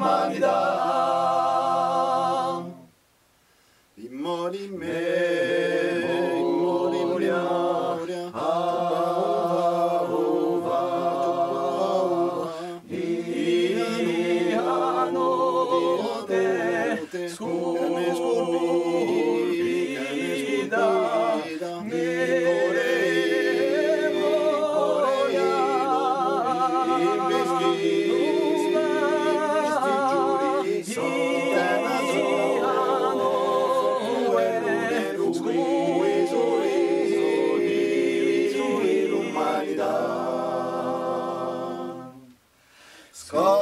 소망이다. 빈머리 매. Skull.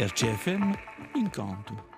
RCFM Incanto.